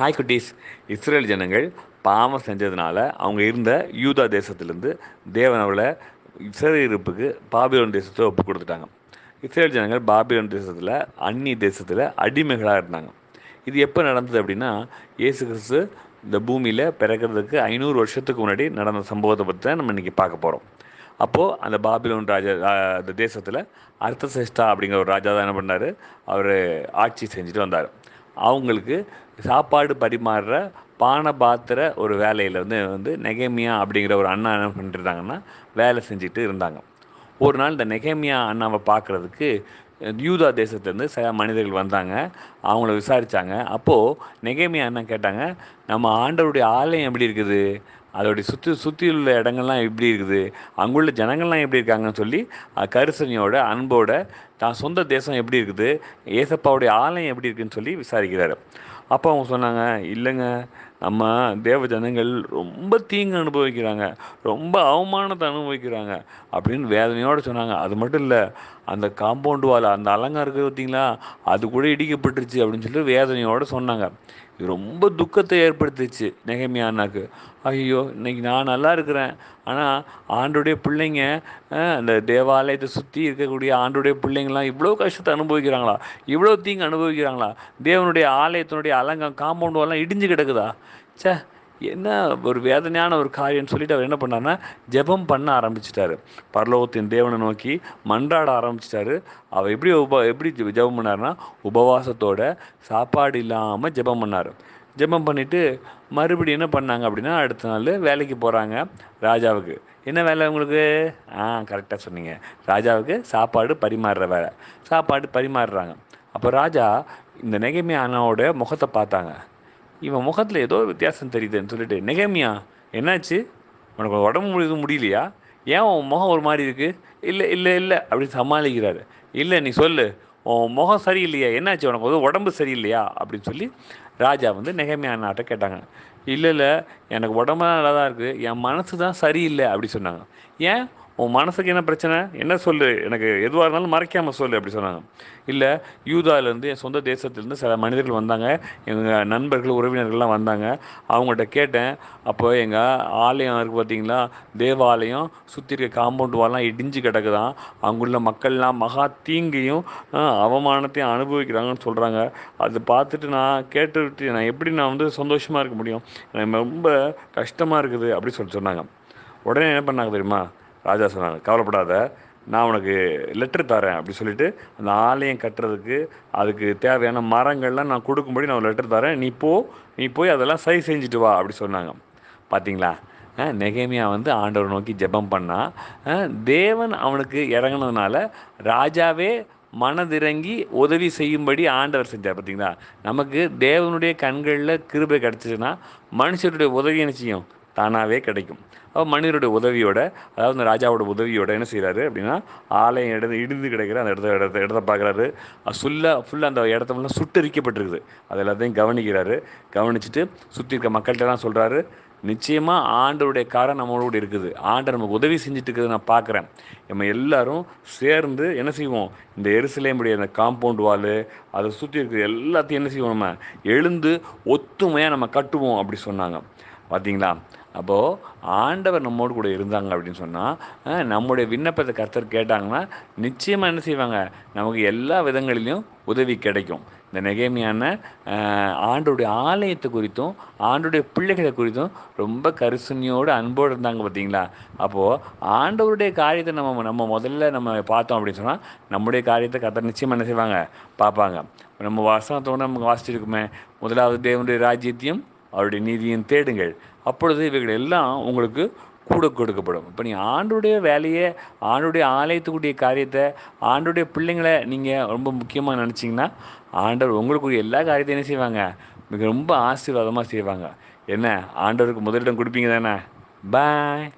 Hi குட்டீஸ். Israel ஜனங்கள் பாவம் செஞ்சதுனால அவங்க இருந்த யூதா தேசத்திலேருந்து தேவன் அவளை சிறையிருப்புக்கு பாபிலோன் தேசத்தை ஒப்பு கொடுத்துட்டாங்க. இஸ்ரேல் ஜனங்கள் பாபிலோன் தேசத்தில் அந்நிய தேசத்தில் அடிமைகளாக இருந்தாங்க. இது எப்போ நடந்தது அப்படின்னா இயேசு கிறிஸ்து இந்த பூமியில் பிறக்கிறதுக்கு ஐநூறு வருஷத்துக்கு முன்னாடி நடந்த சம்பவத்தை பற்றி தான் நம்ம இன்றைக்கி பார்க்க போகிறோம் அப்போது அந்த பாபிலோன் ராஜா அந்த தேசத்தில் அர்த்தசேஷ்டா அப்படிங்கிற ஒரு ராஜா தான் என்ன பண்ணார்? அவர் ஆட்சி செஞ்சுட்டு வந்தார். அவங்களுக்கு சாப்பாடு பரிமாறுற பானபாத்திர ஒரு வேலையில் வந்து வந்து நெகேமியா அப்படிங்கிற ஒரு அண்ணா என்ன பண்ணிட்டுருந்தாங்கன்னா வேலை செஞ்சுட்டு இருந்தாங்க. ஒரு நாள் இந்த நெகேமியா அண்ணாவை பார்க்குறதுக்கு யூதா தேசத்துலேருந்து சில மனிதர்கள் வந்தாங்க. அவங்கள விசாரித்தாங்க அப்போது நெகேமியா அண்ணன் கேட்டாங்க நம்ம ஆண்டவருடைய ஆலயம் எப்படி இருக்குது? அதோடைய சுற்றி சுற்றி உள்ள இடங்கள்லாம் எப்படி இருக்குது? அங்குள்ள ஜனங்கள்லாம் எப்படி இருக்காங்கன்னு சொல்லி அஹ், கரிசனையோட அன்போட தான் சொந்த தேசம் எப்படி இருக்குது? ஏசப்பாவுடைய ஆலயம் எப்படி இருக்குன்னு சொல்லி விசாரிக்கிறாரு. அப்போ அவங்க சொன்னாங்க இல்லைங்க நம்ம தேவ ஜனங்கள் ரொம்ப தீங்கு அனுபவிக்கிறாங்க. ரொம்ப அவமானத்தை அனுபவிக்கிறாங்க. அப்படின்னு வேதனையோடு சொன்னாங்க. அது மட்டும் இல்லை அந்த காம்பவுண்டு வால் அந்த அலங்காரம் இருக்குது பார்த்தீங்களா? அது கூட இடிக்கப்பட்டுருச்சு அப்படின்னு சொல்லி வேதனையோடு சொன்னாங்க. இது ரொம்ப துக்கத்தை ஏற்படுத்துச்சு நெகமியா ஐயோ இன்னைக்கு நான் நல்லா இருக்கிறேன். ஆனால் ஆண்டுடைய பிள்ளைங்க அந்த தேவாலயத்தை சுற்றி இருக்கக்கூடிய ஆண்டுடைய பிள்ளைங்களாம் இவ்வளோ கஷ்டத்தை அனுபவிக்கிறாங்களா? இவ்வளோ தீங்கு அனுபவிக்கிறாங்களா? தேவனுடைய ஆலயத்தினுடைய அலங்கம் காம்பவுண்ட் எல்லாம் இடிஞ்சு கிடக்குதா? சே என்ன ஒரு வேதனையான ஒரு காரியம்னு சொல்லிட்டு அவர் என்ன பண்ணாருன்னா ஜெபம் பண்ண ஆரம்பிச்சிட்டாரு. பரலோகத்தின் தேவனை நோக்கி மன்றாட ஆரம்பிச்சிட்டாரு. அவர் எப்படி உப எப்படி ஜெ- ஜெபம் பண்ணாருன்னா உபவாசத்தோட சாப்பாடு இல்லாமல் ஜெபம் பண்ணார். ஜெபம் பண்ணிவிட்டு மறுபடியும் என்ன பண்ணாங்க அப்படின்னா அடுத்த நாள் வேலைக்கு போகிறாங்க ராஜாவுக்கு. என்ன வேலை உங்களுக்கு? ஆ கரெக்டாக சொன்னீங்க. ராஜாவுக்கு சாப்பாடு பரிமாறுற வேலை. சாப்பாடு பரிமாறுறாங்க. அப்போ ராஜா இந்த நெகைமை அண்ணாவோட முகத்தை பார்த்தாங்க. இவன் முகத்தில் ஏதோ ஒரு வித்தியாசம் தெரியுதுன்னு சொல்லிட்டு நெகமியா என்னாச்சு? உனக்கு உடம்பு முடியுது முடியலையா? ஏன் உன் முகம் ஒரு மாதிரி இருக்குது இல்லை இல்லை இல்லை அப்படின்னு சமாளிக்கிறாரு. இல்லை நீ சொல்லு. உன் முகம் சரியில்லையா. என்னாச்சு? உனக்கு வந்து உடம்பு சரியில்லையா? அப்படின்னு சொல்லி ராஜா வந்து நெகமியா கேட்டாங்க. இல்லை இல்லை எனக்கு உடம்பு நல்லா தான் இருக்குது என் மனசு தான் சரியில்லை அப்படி சொன்னாங்க. ஏன்? உன் மனசுக்கு என்ன பிரச்சனை? என்ன சொல்லு? எனக்கு எதுவாக இருந்தாலும் மறைக்காமல் சொல்லு அப்படி சொன்னாங்க. இல்லை யூதாவிலேருந்து என் சொந்த தேசத்துலேருந்து சில மனிதர்கள் வந்தாங்க. எங்கள் நண்பர்கள் உறவினர்கள்லாம் வந்தாங்க. அவங்கள்ட்ட கேட்டேன். அப்போ எங்கள் ஆலயம் இருக்குது பார்த்தீங்களா தேவாலயம். சுற்றி இருக்க காம்பவுண்ட் வால்லாம் இடிஞ்சு கிடக்குதான். அங்குள்ள மக்கள்லாம் மகா தீங்கையும் அவமானத்தையும் அனுபவிக்கிறாங்கன்னு சொல்கிறாங்க அது பார்த்துட்டு நான் கேட்டு கேட்டுவிட்டு நான் எப்படி நான் வந்து சந்தோஷமாக இருக்க முடியும்? எனக்கு ரொம்ப கஷ்டமாக இருக்குது அப்படி சொல்லி சொன்னாங்க. உடனே என்ன பண்ணாங்க தெரியுமா? ராஜா சொன்னாங்க கவலைப்படாத நான் உனக்கு லெட்டர் தரேன் அப்படி சொல்லிட்டு அந்த ஆலயம் கட்டுறதுக்கு அதுக்கு தேவையான மரங்கள்லாம் நான் கொடுக்கும்படி நான் லெட்டர் தரேன். நீ போ நீ போய் அதெல்லாம் சரி செஞ்சுட்டு வா அப்படி சொன்னாங்க. பார்த்தீங்களா அஹ், நெகேமியா வந்து ஆண்டவர் நோக்கி ஜெபம் பண்ணால் தேவன் அவனுக்கு இறங்குனதுனால ராஜாவே மனதிறங்கி உதவி செய்யும்படி ஆண்டவர் செஞ்சார் பார்த்தீங்களா? நமக்கு தேவனுடைய கண்களில் கிருபை கிடச்சிச்சுன்னா மனுஷருடைய உதவி என்ன செய்யும்? தானாகவே கிடைக்கும். அப்போ மனிதருடைய உதவியோட அதாவது இந்த ராஜாவோட உதவியோட என்ன செய்கிறாரு அப்படின்னா ஆலயம் இடது இடிந்து கிடைக்கிற அந்த இடத்த இடத்த இடத்த பார்க்குறாரு. ஃபுல்லாக ஃபுல்லாக அந்த இடத்த ஃபுல்லாக சுட்டரிக்கப்பட்டிருக்குது. அது எல்லாத்தையும் கவனிக்கிறாரு. கவனிச்சுட்டு சுற்றி இருக்க மக்கள்கிட்டலாம் சொல்கிறாரு நிச்சயமாக ஆண்டருடைய காரம் நம்மளோட இருக்குது. ஆண்டர் நமக்கு உதவி செஞ்சுட்டு இருக்கிறது நான் பார்க்குறேன். நம்ம எல்லாரும் சேர்ந்து என்ன செய்வோம்? இந்த எருசலேமுடைய அந்த காம்பவுண்ட் வாலு அதை சுற்றி இருக்கிற எல்லாத்தையும் என்ன செய்வோம் நம்ம? எழுந்து ஒத்துமையாக நம்ம கட்டுவோம் அப்படி சொன்னாங்க. பார்த்தீங்களா அப்போது ஆண்டவர் நம்மோடு கூட இருந்தாங்க அப்படின்னு சொன்னால் நம்முடைய விண்ணப்பத்தை கர்த்தர் கேட்டாங்கன்னா நிச்சயமாக என்ன செய்வாங்க? நமக்கு எல்லா விதங்களிலும் உதவி கிடைக்கும். இந்த நெகைமையான ஆண்டுடைய ஆலயத்தை குறித்தும் ஆண்டுடைய பிள்ளைகளை குறித்தும் ரொம்ப கரிசனியோடு அன்போடு இருந்தாங்க பார்த்தீங்களா? அப்போது ஆண்டவருடைய காரியத்தை நம்ம நம்ம முதல்ல நம்ம பார்த்தோம் அப்படின்னு சொன்னால் நம்முடைய காரியத்தை கர்த்தர் நிச்சயமாக என்ன செய்வாங்க? பார்ப்பாங்க. நம்ம வசனத்தோடு நமக்கு வாசிச்சிருக்குமே. முதலாவது தேவனுடைய ராஜ்யத்தையும் அவருடைய நீதியும் தேடுங்கள். அப்பொழுது இவைகள் எல்லாம் உங்களுக்கு கூட கொடுக்கப்படும். இப்போ நீங்கள் ஆண்டுடைய வேலையை ஆண்டுடைய ஆலயத்துக்குரிய காரியத்தை ஆண்டுடைய பிள்ளைங்களை நீங்கள் ரொம்ப முக்கியமாக நினச்சிங்கன்னா ஆண்டவர் உங்களுக்குரிய எல்லா காரியத்தையும் என்ன செய்வாங்க? மிக ரொம்ப ஆசீர்வாதமாக செய்வாங்க. என்ன? ஆண்டவருக்கு முதலிடம் கொடுப்பீங்க தானே? பாய்